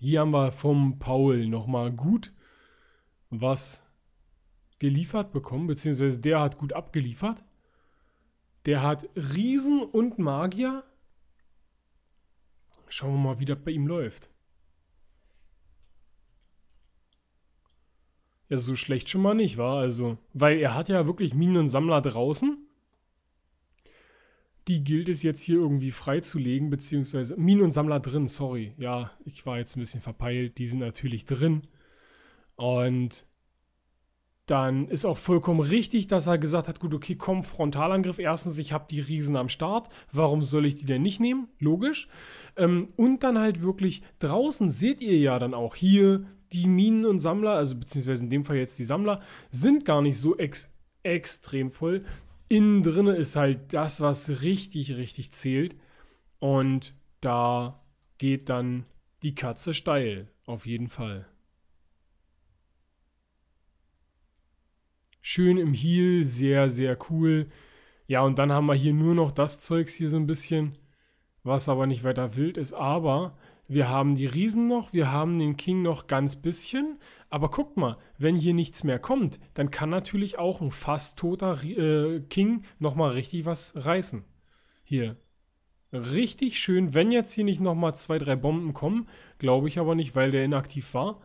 Hier haben wir vom Paul nochmal gut was geliefert bekommen, beziehungsweise der hat gut abgeliefert. Der hat Riesen und Magier. Schauen wir mal, wie das bei ihm läuft. Ja, so schlecht schon mal nicht, war also. Weil er hat ja wirklich Minen und Sammler draußen. Die gilt es jetzt hier irgendwie freizulegen, beziehungsweise Minen und Sammler drin, sorry. Ja, ich war jetzt ein bisschen verpeilt. Die sind natürlich drin. Und dann ist auch vollkommen richtig, dass er gesagt hat, gut, okay, komm, Frontalangriff. Erstens, ich habe die Riesen am Start. Warum soll ich die denn nicht nehmen? Logisch. Ähm, und dann halt wirklich draußen seht ihr ja dann auch hier die Minen und Sammler, also beziehungsweise in dem Fall jetzt die Sammler, sind gar nicht so ex extrem voll. Innen drinne ist halt das, was richtig, richtig zählt. Und da geht dann die Katze steil. Auf jeden Fall. Schön im Heel, sehr, sehr cool. Ja, und dann haben wir hier nur noch das Zeugs hier so ein bisschen, was aber nicht weiter wild ist. Aber wir haben die Riesen noch, wir haben den King noch ganz bisschen. Aber guckt mal, wenn hier nichts mehr kommt, dann kann natürlich auch ein fast toter äh, King nochmal richtig was reißen. Hier. Richtig schön, wenn jetzt hier nicht nochmal zwei, drei Bomben kommen. Glaube ich aber nicht, weil der inaktiv war.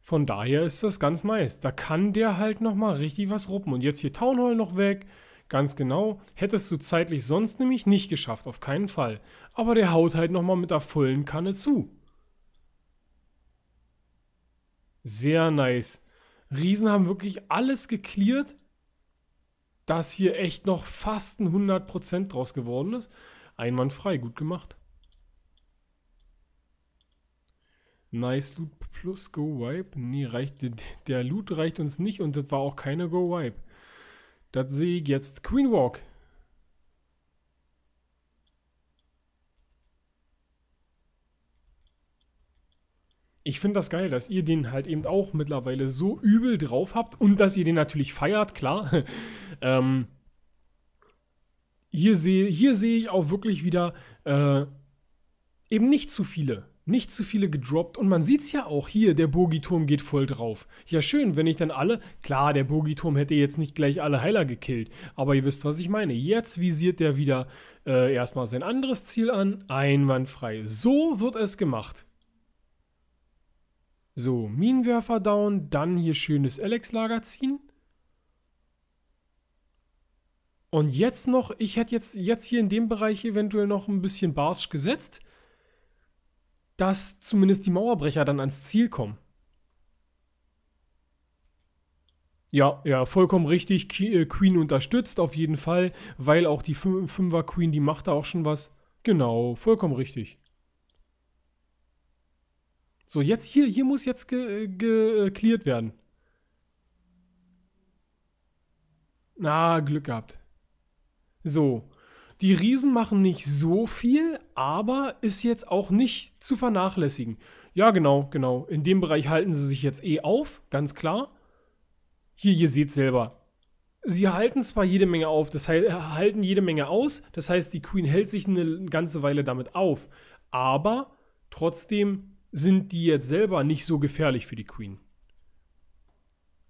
Von daher ist das ganz nice. Da kann der halt nochmal richtig was ruppen. Und jetzt hier Town Hall noch weg. Ganz genau. Hättest du zeitlich sonst nämlich nicht geschafft, auf keinen Fall. Aber der haut halt nochmal mit der vollen Kanne zu. Sehr nice. Riesen haben wirklich alles geklärt, dass hier echt noch fast ein 100% draus geworden ist. Einwandfrei, gut gemacht. Nice Loot plus Go Wipe. Nee, reicht, der Loot reicht uns nicht und das war auch keine Go Wipe. Das sehe ich jetzt. Queen Walk. Ich finde das geil, dass ihr den halt eben auch mittlerweile so übel drauf habt und dass ihr den natürlich feiert, klar. ähm, hier sehe hier seh ich auch wirklich wieder äh, eben nicht zu viele nicht zu viele gedroppt und man sieht es ja auch hier, der Bogiturm geht voll drauf. Ja schön, wenn ich dann alle, klar, der Bogiturm hätte jetzt nicht gleich alle Heiler gekillt, aber ihr wisst, was ich meine. Jetzt visiert der wieder äh, erstmal sein anderes Ziel an, einwandfrei. So wird es gemacht. So, Minenwerfer down, dann hier schönes Alex-Lager ziehen. Und jetzt noch, ich hätte jetzt, jetzt hier in dem Bereich eventuell noch ein bisschen Bartsch gesetzt dass zumindest die Mauerbrecher dann ans Ziel kommen. Ja, ja, vollkommen richtig. Äh, Queen unterstützt auf jeden Fall, weil auch die Fünfer Queen, die macht da auch schon was. Genau, vollkommen richtig. So, jetzt hier, hier muss jetzt geklärt ge werden. Na, Glück gehabt. So, die Riesen machen nicht so viel, aber ist jetzt auch nicht zu vernachlässigen. Ja, genau, genau. In dem Bereich halten sie sich jetzt eh auf, ganz klar. Hier, ihr seht selber. Sie halten zwar jede Menge auf, das heißt, halten jede Menge aus, das heißt, die Queen hält sich eine ganze Weile damit auf. Aber trotzdem sind die jetzt selber nicht so gefährlich für die Queen.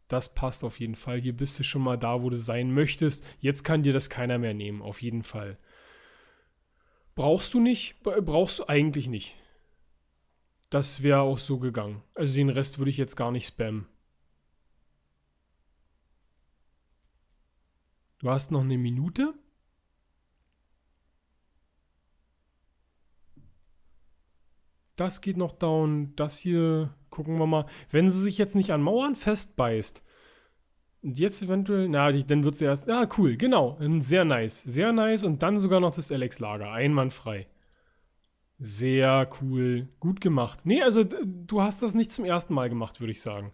Das passt auf jeden Fall. Hier bist du schon mal da, wo du sein möchtest. Jetzt kann dir das keiner mehr nehmen, auf jeden Fall. Brauchst du nicht, brauchst du eigentlich nicht. Das wäre auch so gegangen. Also den Rest würde ich jetzt gar nicht spammen. Du hast noch eine Minute. Das geht noch down. Das hier gucken wir mal. Wenn sie sich jetzt nicht an Mauern festbeißt, und jetzt eventuell, na, die, dann wird sie erst, ja, cool, genau, sehr nice, sehr nice und dann sogar noch das Alex-Lager, einwandfrei. Sehr cool, gut gemacht. Nee, also du hast das nicht zum ersten Mal gemacht, würde ich sagen.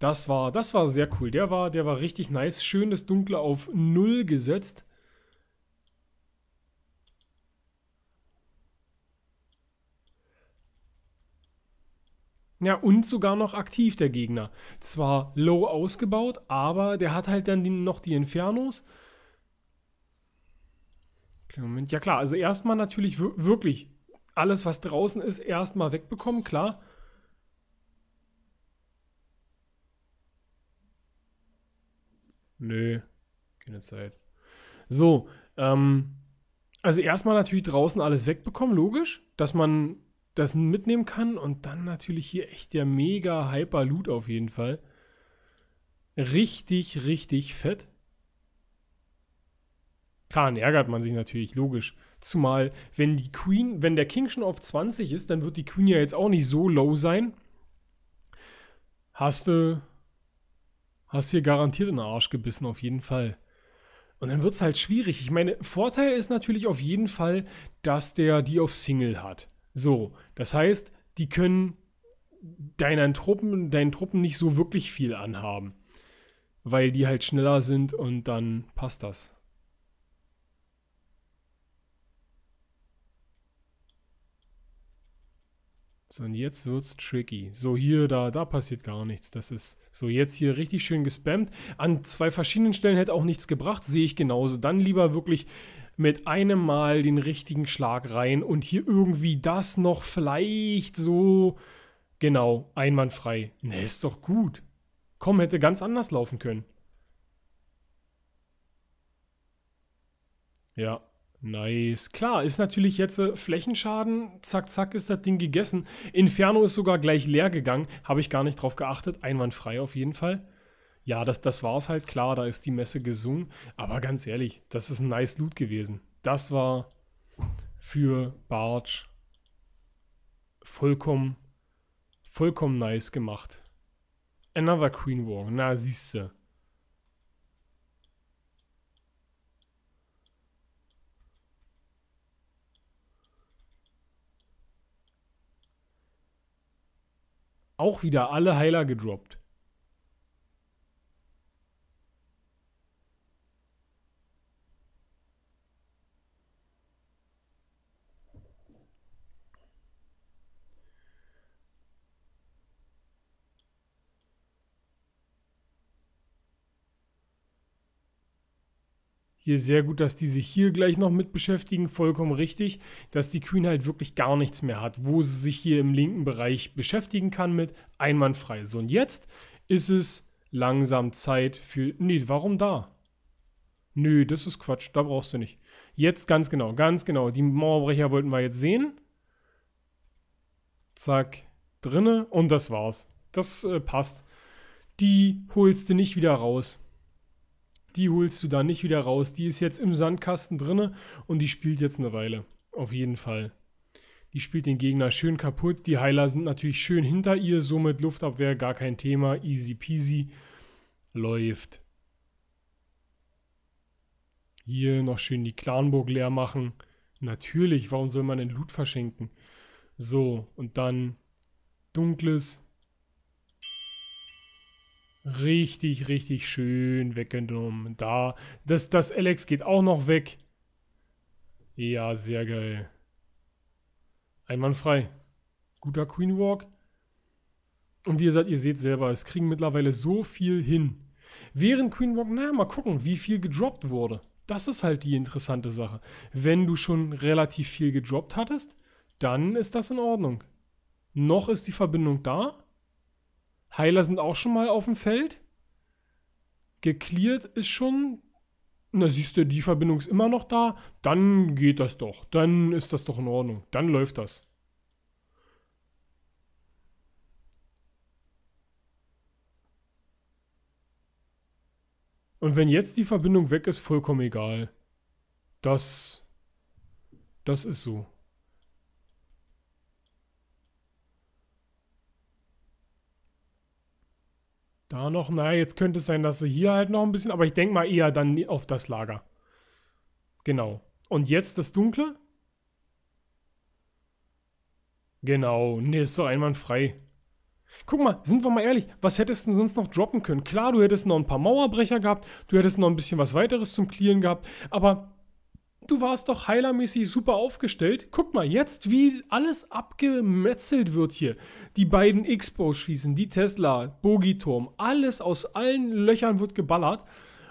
Das war, das war sehr cool. Der war, der war richtig nice. Schön das Dunkle auf Null gesetzt. Ja, und sogar noch aktiv, der Gegner. Zwar low ausgebaut, aber der hat halt dann die, noch die Infernos. Moment, ja klar, also erstmal natürlich wirklich Alles, was draußen ist, erstmal wegbekommen, klar. Nö, keine Zeit. So, ähm, also erstmal natürlich draußen alles wegbekommen, logisch, dass man das mitnehmen kann und dann natürlich hier echt der mega hyper Loot auf jeden Fall. Richtig, richtig fett. Klar, ärgert man sich natürlich, logisch. Zumal, wenn die Queen, wenn der King schon auf 20 ist, dann wird die Queen ja jetzt auch nicht so low sein. Hast du, hast hier garantiert in den Arsch gebissen, auf jeden Fall. Und dann wird es halt schwierig. Ich meine, Vorteil ist natürlich auf jeden Fall, dass der die auf Single hat. So, das heißt, die können deinen Truppen, deinen Truppen nicht so wirklich viel anhaben. Weil die halt schneller sind und dann passt das. So, und jetzt wird's tricky. So, hier, da, da passiert gar nichts. Das ist so jetzt hier richtig schön gespammt. An zwei verschiedenen Stellen hätte auch nichts gebracht, sehe ich genauso. Dann lieber wirklich mit einem Mal den richtigen Schlag rein und hier irgendwie das noch vielleicht so, genau, einwandfrei. Ne, ist doch gut. Komm, hätte ganz anders laufen können. Ja, Nice. Klar, ist natürlich jetzt äh, Flächenschaden. Zack, zack, ist das Ding gegessen. Inferno ist sogar gleich leer gegangen. Habe ich gar nicht drauf geachtet. Einwandfrei auf jeden Fall. Ja, das, das war es halt. Klar, da ist die Messe gesungen. Aber ganz ehrlich, das ist ein nice Loot gewesen. Das war für Barge vollkommen, vollkommen nice gemacht. Another Queen War. Na, siehste. auch wieder alle Heiler gedroppt. Hier sehr gut, dass die sich hier gleich noch mit beschäftigen, vollkommen richtig, dass die Queen halt wirklich gar nichts mehr hat, wo sie sich hier im linken Bereich beschäftigen kann mit einwandfrei. So, und jetzt ist es langsam Zeit für... Nee, warum da? Nö, das ist Quatsch, da brauchst du nicht. Jetzt ganz genau, ganz genau. Die Mauerbrecher wollten wir jetzt sehen. Zack, drinne und das war's. Das äh, passt. Die holst du nicht wieder raus die holst du da nicht wieder raus. Die ist jetzt im Sandkasten drinne und die spielt jetzt eine Weile. Auf jeden Fall. Die spielt den Gegner schön kaputt. Die Heiler sind natürlich schön hinter ihr, somit Luftabwehr gar kein Thema. Easy peasy. Läuft. Hier noch schön die Clanburg leer machen. Natürlich, warum soll man den Loot verschenken? So, und dann dunkles Richtig, richtig schön weggenommen. Da, das, das Alex geht auch noch weg. Ja, sehr geil. Einwandfrei. Guter Queen Walk. Und wie gesagt, ihr seht selber, es kriegen mittlerweile so viel hin. Während Queen Walk, naja, mal gucken, wie viel gedroppt wurde. Das ist halt die interessante Sache. Wenn du schon relativ viel gedroppt hattest, dann ist das in Ordnung. Noch ist die Verbindung da. Heiler sind auch schon mal auf dem Feld. Geklärt ist schon. Na, siehst du, die Verbindung ist immer noch da. Dann geht das doch. Dann ist das doch in Ordnung. Dann läuft das. Und wenn jetzt die Verbindung weg ist, vollkommen egal. Das. Das ist so. Da noch, naja, jetzt könnte es sein, dass sie hier halt noch ein bisschen, aber ich denke mal eher dann auf das Lager. Genau. Und jetzt das Dunkle? Genau, ne, ist so einwandfrei. Guck mal, sind wir mal ehrlich, was hättest du sonst noch droppen können? Klar, du hättest noch ein paar Mauerbrecher gehabt, du hättest noch ein bisschen was weiteres zum Clearen gehabt, aber du warst doch heilermäßig super aufgestellt. Guck mal, jetzt, wie alles abgemetzelt wird hier. Die beiden X-Bows schießen, die Tesla, Bogiturm, alles aus allen Löchern wird geballert.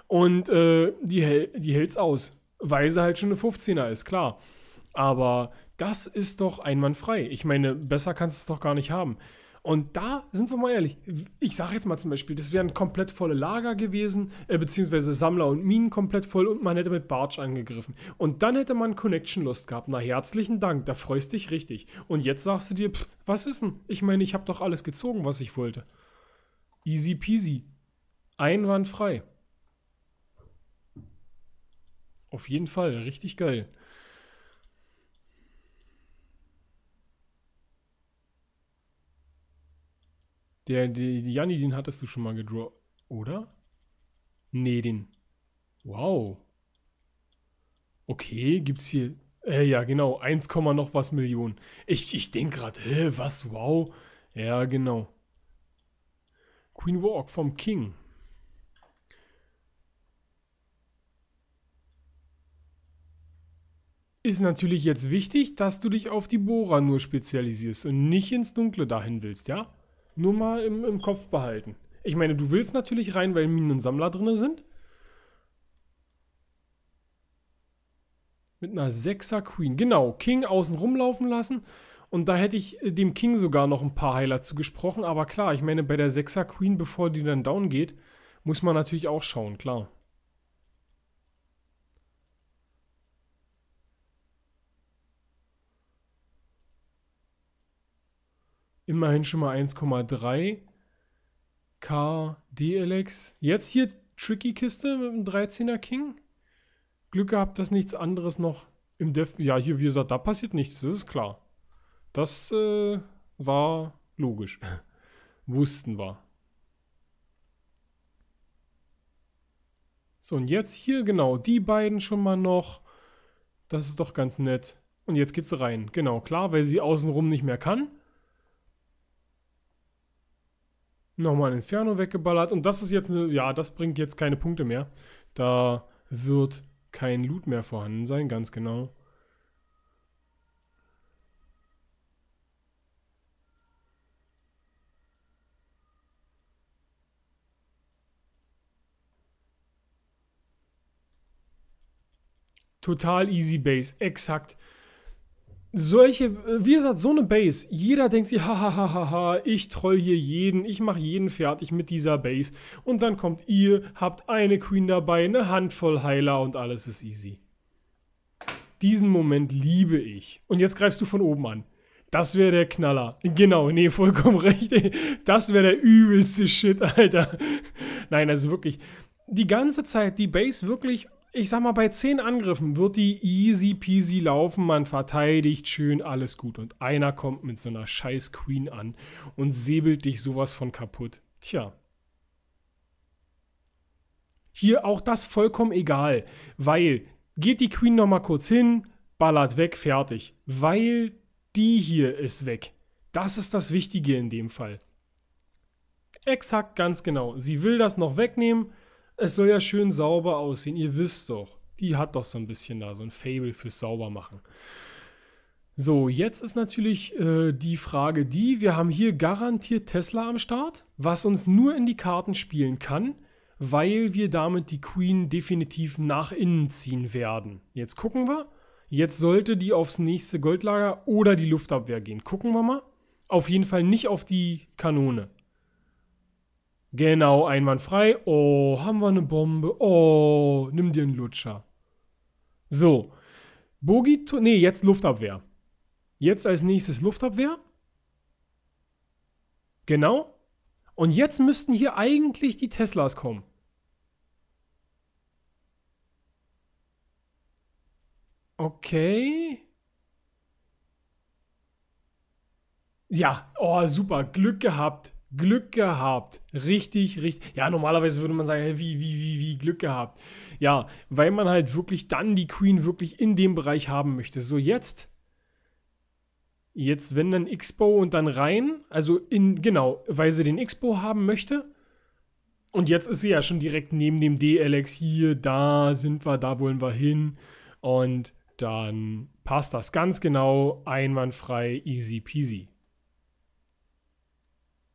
Und äh, die, die hält's aus. Weil sie halt schon eine 15er ist, klar. Aber Das ist doch einwandfrei. Ich meine, besser kannst du es doch gar nicht haben. Und da sind wir mal ehrlich, ich sage jetzt mal zum Beispiel, das wären komplett volle Lager gewesen, äh, beziehungsweise Sammler und Minen komplett voll und man hätte mit Barge angegriffen. Und dann hätte man Connection Lust gehabt. Na, herzlichen Dank, da freust dich richtig. Und jetzt sagst du dir, pff, was ist denn? Ich meine, ich habe doch alles gezogen, was ich wollte. Easy peasy. Einwandfrei. Auf jeden Fall, richtig geil. Der, die, die Janni, den hattest du schon mal gedraw, oder? Nee, den. Wow. Okay, gibt's hier. Äh, ja, genau, 1, noch was Millionen. Ich, ich denke gerade, hä, was, wow. Ja, genau. Queen Walk vom King. Ist natürlich jetzt wichtig, dass du dich auf die Bohrer nur spezialisierst und nicht ins Dunkle dahin willst, ja? Nur mal im, im Kopf behalten. Ich meine, du willst natürlich rein, weil Minen und Sammler drin sind. Mit einer 6er Queen. Genau, King außen rumlaufen lassen. Und da hätte ich äh, dem King sogar noch ein paar Heiler zugesprochen. Aber klar, ich meine, bei der 6er Queen, bevor die dann down geht, muss man natürlich auch schauen, klar. Immerhin schon mal 1,3 K DLX. Jetzt hier Tricky Kiste mit einem 13er King. Glück gehabt, dass nichts anderes noch im Dev. Ja, hier, wie gesagt, da passiert nichts, das ist klar. Das äh, war logisch. Wussten wir. So, und jetzt hier genau, die beiden schon mal noch. Das ist doch ganz nett. Und jetzt geht's rein. Genau, klar, weil sie außenrum nicht mehr kann. Nochmal ein Inferno weggeballert. Und das ist jetzt eine, ja, das bringt jetzt keine Punkte mehr. Da wird kein Loot mehr vorhanden sein, ganz genau. Total easy base, exakt solche, wie gesagt, so eine Base, jeder denkt sich, hahaha, ich troll hier jeden, ich mache jeden fertig mit dieser Base. Und dann kommt ihr, habt eine Queen dabei, eine Handvoll Heiler und alles ist easy. Diesen Moment liebe ich. Und jetzt greifst du von oben an. Das wäre der Knaller. Genau, nee, vollkommen recht. Das wäre der übelste Shit, Alter. Nein, also wirklich, die ganze Zeit die Base wirklich ich sag mal, bei 10 Angriffen wird die easy peasy laufen, man verteidigt schön, alles gut. Und einer kommt mit so einer scheiß Queen an und säbelt dich sowas von kaputt. Tja. Hier auch das vollkommen egal, weil geht die Queen nochmal kurz hin, ballert weg, fertig. Weil die hier ist weg. Das ist das Wichtige in dem Fall. Exakt, ganz genau. Sie will das noch wegnehmen es soll ja schön sauber aussehen. Ihr wisst doch, die hat doch so ein bisschen da, so ein Fable fürs Saubermachen. So, jetzt ist natürlich äh, die Frage die, wir haben hier garantiert Tesla am Start, was uns nur in die Karten spielen kann, weil wir damit die Queen definitiv nach innen ziehen werden. Jetzt gucken wir. Jetzt sollte die aufs nächste Goldlager oder die Luftabwehr gehen. Gucken wir mal. Auf jeden Fall nicht auf die Kanone. Genau, einwandfrei. Oh, haben wir eine Bombe. Oh, nimm dir einen Lutscher. So. Bogi, nee, jetzt Luftabwehr. Jetzt als nächstes Luftabwehr. Genau. Und jetzt müssten hier eigentlich die Teslas kommen. Okay. Ja, oh, super. Glück gehabt. Glück gehabt. Richtig, richtig. Ja, normalerweise würde man sagen, wie, wie, wie, wie Glück gehabt. Ja, weil man halt wirklich dann die Queen wirklich in dem Bereich haben möchte. So, jetzt. Jetzt, wenn dann Expo und dann rein. Also in, genau, weil sie den Expo haben möchte. Und jetzt ist sie ja schon direkt neben dem DLX hier. Da sind wir, da wollen wir hin. Und dann passt das ganz genau. Einwandfrei, easy peasy.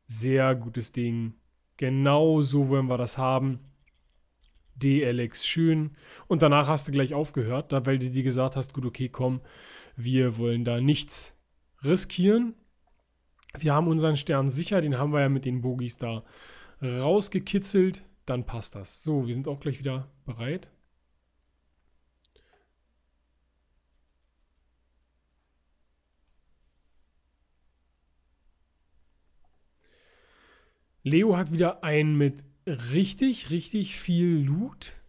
Sehr gutes Ding. Genau so wollen wir das haben. DLX schön. Und danach hast du gleich aufgehört, weil du dir gesagt hast, gut, okay, komm, Wir wollen da nichts riskieren. Wir haben unseren Stern sicher, den haben wir ja mit den Bogies da rausgekitzelt. Dann passt das. So, wir sind auch gleich wieder bereit. Leo hat wieder einen mit richtig, richtig viel Loot.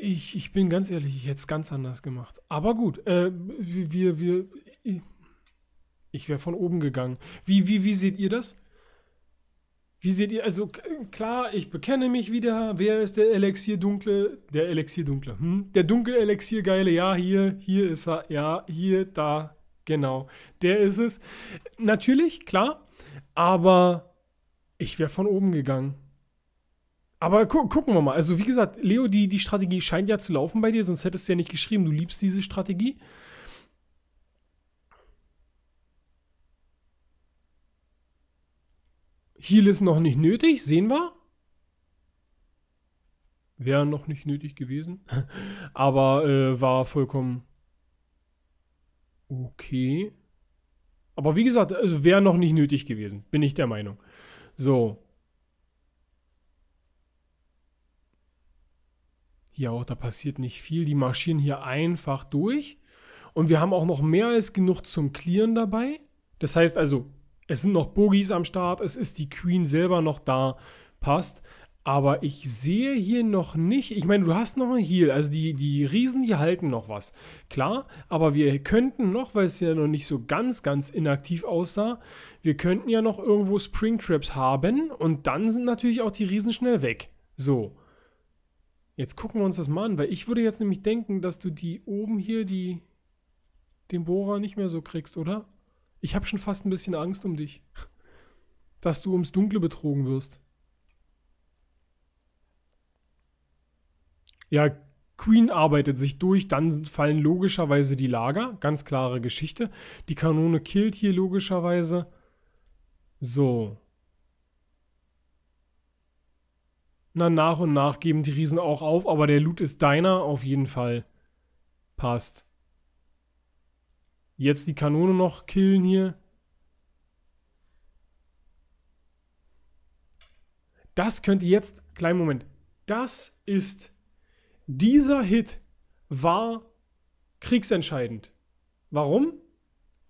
Ich, ich bin ganz ehrlich, ich hätte es ganz anders gemacht. Aber gut, äh, wir, wir, ich wäre von oben gegangen. Wie, wie, wie seht ihr das? Wie seht ihr, also klar, ich bekenne mich wieder. Wer ist der Elixier Dunkle? Der Elixier Dunkle. Hm? Der dunkle Elixier Geile. Ja, hier, hier ist er. Ja, hier, da. Genau. Der ist es. Natürlich, klar. Aber ich wäre von oben gegangen. Aber gu gucken wir mal. Also, wie gesagt, Leo, die, die Strategie scheint ja zu laufen bei dir, sonst hättest du ja nicht geschrieben, du liebst diese Strategie. Heal ist noch nicht nötig, sehen wir. Wäre noch nicht nötig gewesen. Aber äh, war vollkommen okay. Aber wie gesagt, also wäre noch nicht nötig gewesen, bin ich der Meinung. So. Hier auch, da passiert nicht viel. Die marschieren hier einfach durch. Und wir haben auch noch mehr als genug zum Clearen dabei. Das heißt also, es sind noch Bogies am Start, es ist die Queen selber noch da, passt. Aber ich sehe hier noch nicht, ich meine, du hast noch ein Heal, also die, die Riesen, die halten noch was. Klar, aber wir könnten noch, weil es ja noch nicht so ganz, ganz inaktiv aussah, wir könnten ja noch irgendwo Springtraps haben und dann sind natürlich auch die Riesen schnell weg. So. Jetzt gucken wir uns das mal an, weil ich würde jetzt nämlich denken, dass du die oben hier, die, den Bohrer nicht mehr so kriegst, oder? Ich habe schon fast ein bisschen Angst um dich. Dass du ums Dunkle betrogen wirst. Ja, Queen arbeitet sich durch, dann fallen logischerweise die Lager. Ganz klare Geschichte. Die Kanone killt hier logischerweise. So. Na, nach und nach geben die Riesen auch auf, aber der Loot ist deiner auf jeden Fall. Passt. Jetzt die Kanone noch killen hier. Das könnte jetzt, kleinen Moment, das ist, dieser Hit war kriegsentscheidend. Warum?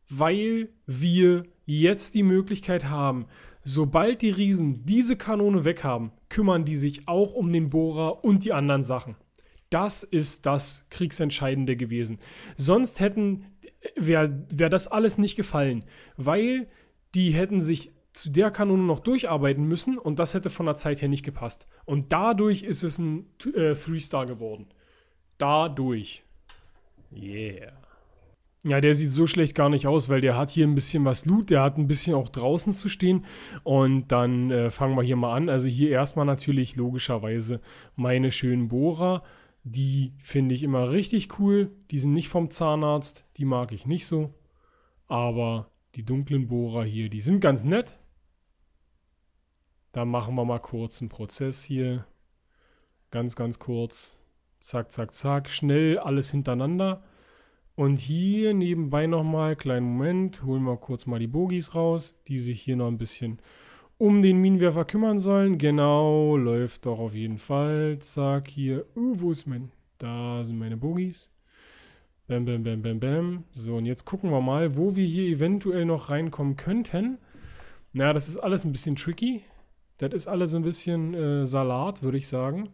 Weil wir jetzt die Möglichkeit haben, sobald die Riesen diese Kanone weghaben, kümmern die sich auch um den Bohrer und die anderen Sachen. Das ist das Kriegsentscheidende gewesen. Sonst hätten wäre wär das alles nicht gefallen, weil die hätten sich zu der Kanone noch durcharbeiten müssen und das hätte von der Zeit her nicht gepasst. Und dadurch ist es ein äh, Three-Star geworden. Dadurch. Yeah. Ja, der sieht so schlecht gar nicht aus, weil der hat hier ein bisschen was Loot, der hat ein bisschen auch draußen zu stehen. Und dann äh, fangen wir hier mal an. Also hier erstmal natürlich logischerweise meine schönen Bohrer. Die finde ich immer richtig cool. Die sind nicht vom Zahnarzt. Die mag ich nicht so. Aber die dunklen Bohrer hier, die sind ganz nett. Da machen wir mal kurz einen Prozess hier. Ganz, ganz kurz. Zack, zack, zack. Schnell alles hintereinander. Und hier nebenbei nochmal, kleinen Moment, holen wir kurz mal die Bogies raus, die sich hier noch ein bisschen um den Minenwerfer kümmern sollen. Genau, läuft doch auf jeden Fall. Zack, hier. Uh, wo ist mein... Da sind meine Bogies. Bam, bam, bam, bam, bam. So, und jetzt gucken wir mal, wo wir hier eventuell noch reinkommen könnten. Naja, das ist alles ein bisschen tricky. Das ist alles ein bisschen äh, Salat, würde ich sagen.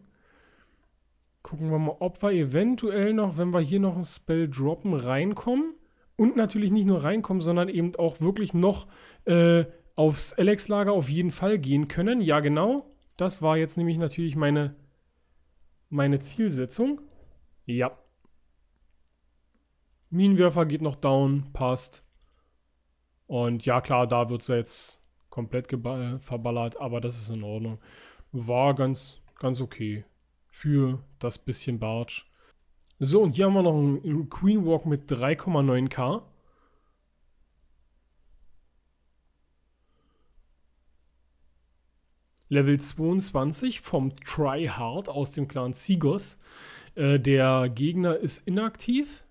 Gucken wir mal, ob wir eventuell noch, wenn wir hier noch ein Spell droppen, reinkommen. Und natürlich nicht nur reinkommen, sondern eben auch wirklich noch äh, aufs Alex-Lager auf jeden Fall gehen können. Ja, genau. Das war jetzt nämlich natürlich meine, meine Zielsetzung. Ja. Minenwerfer geht noch down, passt. Und ja, klar, da wird es jetzt komplett verballert, aber das ist in Ordnung. War ganz, ganz okay für das bisschen Barge. So, und hier haben wir noch einen Queen Walk mit 3,9k. Level 22 vom Tryhard aus dem Clan Zigos. Äh, der Gegner ist inaktiv.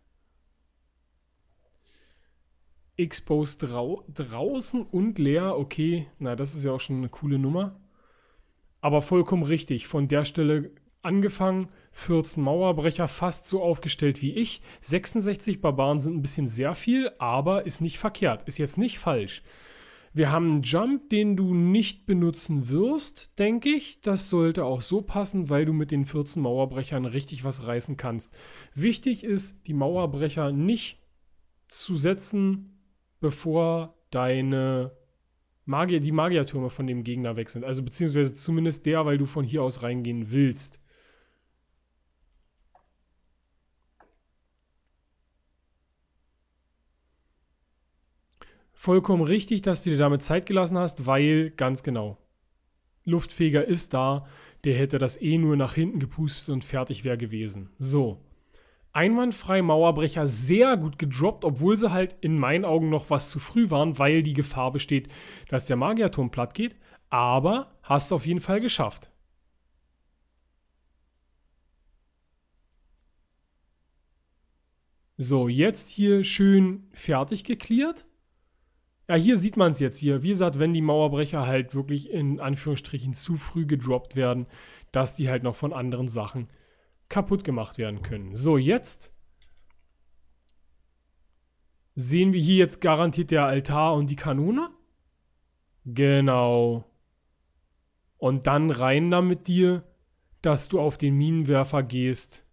Exposed drau draußen und leer. Okay, na, das ist ja auch schon eine coole Nummer. Aber vollkommen richtig. Von der Stelle angefangen, 14 Mauerbrecher, fast so aufgestellt wie ich. 66 Barbaren sind ein bisschen sehr viel, aber ist nicht verkehrt. Ist jetzt nicht falsch. Wir haben einen Jump, den du nicht benutzen wirst, denke ich. Das sollte auch so passen, weil du mit den 14 Mauerbrechern richtig was reißen kannst. Wichtig ist, die Mauerbrecher nicht zu setzen, bevor deine Magier, die Magiertürme von dem Gegner weg sind. Also beziehungsweise zumindest der, weil du von hier aus reingehen willst. Vollkommen richtig, dass du dir damit Zeit gelassen hast, weil ganz genau. Luftfeger ist da, der hätte das eh nur nach hinten gepustet und fertig wäre gewesen. So. Einwandfrei Mauerbrecher sehr gut gedroppt, obwohl sie halt in meinen Augen noch was zu früh waren, weil die Gefahr besteht, dass der Magierturm platt geht. Aber hast du auf jeden Fall geschafft. So, jetzt hier schön fertig geklärt. Ja, hier sieht man es jetzt hier. Wie gesagt, wenn die Mauerbrecher halt wirklich in Anführungsstrichen zu früh gedroppt werden, dass die halt noch von anderen Sachen kaputt gemacht werden können. So, jetzt sehen wir hier jetzt garantiert der Altar und die Kanone. Genau. Und dann rein da mit dir, dass du auf den Minenwerfer gehst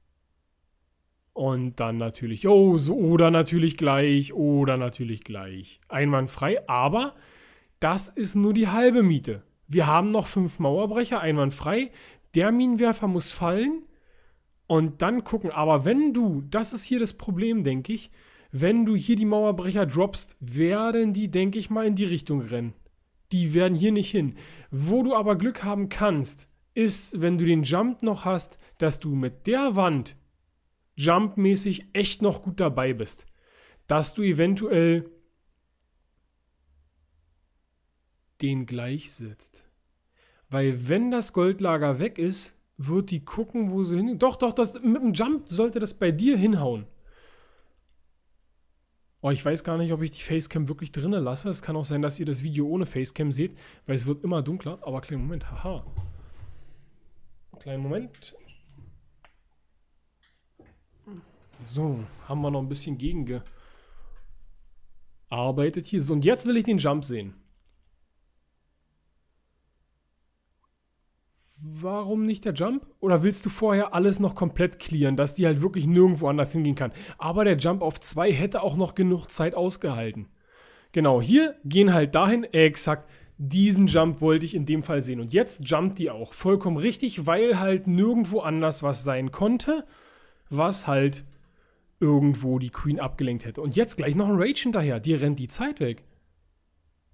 und dann natürlich, oh, so, oder natürlich gleich, oder natürlich gleich. Einwandfrei, aber das ist nur die halbe Miete. Wir haben noch fünf Mauerbrecher, einwandfrei. Der Minenwerfer muss fallen und dann gucken. Aber wenn du, das ist hier das Problem, denke ich, wenn du hier die Mauerbrecher droppst, werden die, denke ich mal, in die Richtung rennen. Die werden hier nicht hin. Wo du aber Glück haben kannst, ist, wenn du den Jump noch hast, dass du mit der Wand jumpmäßig echt noch gut dabei bist. Dass du eventuell den gleichsetzt. Weil wenn das Goldlager weg ist, wird die gucken, wo sie hin. Doch, doch, das, mit dem Jump sollte das bei dir hinhauen. Oh, ich weiß gar nicht, ob ich die Facecam wirklich drinnen lasse. Es kann auch sein, dass ihr das Video ohne Facecam seht, weil es wird immer dunkler. Aber kleinen Moment, haha. Kleinen Moment. So, haben wir noch ein bisschen gegengearbeitet hier. So, und jetzt will ich den Jump sehen. Warum nicht der Jump? Oder willst du vorher alles noch komplett clearen, dass die halt wirklich nirgendwo anders hingehen kann? Aber der Jump auf 2 hätte auch noch genug Zeit ausgehalten. Genau, hier gehen halt dahin, exakt, diesen Jump wollte ich in dem Fall sehen. Und jetzt jumpt die auch. Vollkommen richtig, weil halt nirgendwo anders was sein konnte, was halt irgendwo die Queen abgelenkt hätte. Und jetzt gleich noch ein Rage hinterher. Dir rennt die Zeit weg.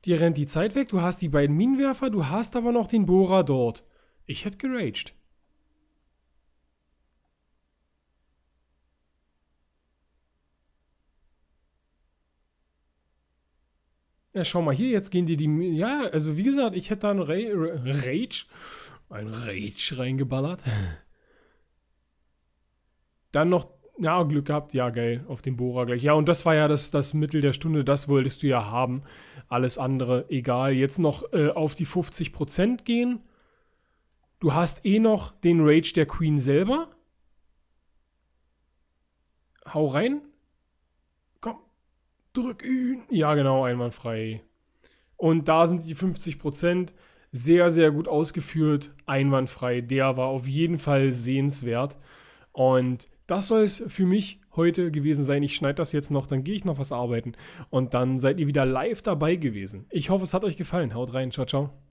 Dir rennt die Zeit weg. Du hast die beiden Minenwerfer, du hast aber noch den Bohrer dort. Ich hätte geraged. Ja, schau mal hier, jetzt gehen die die. Ja, also wie gesagt, ich hätte da einen Ra Rage. Ein Rage reingeballert. Dann noch ja, Glück gehabt, ja, geil, auf den Bohrer gleich. Ja, und das war ja das, das Mittel der Stunde, das wolltest du ja haben. Alles andere, egal. Jetzt noch äh, auf die 50% gehen. Du hast eh noch den Rage der Queen selber. Hau rein. Komm, drück ihn. Ja, genau, einwandfrei. Und da sind die 50% sehr, sehr gut ausgeführt. Einwandfrei. Der war auf jeden Fall sehenswert. Und das soll es für mich heute gewesen sein. Ich schneide das jetzt noch, dann gehe ich noch was arbeiten und dann seid ihr wieder live dabei gewesen. Ich hoffe, es hat euch gefallen. Haut rein. Ciao, ciao.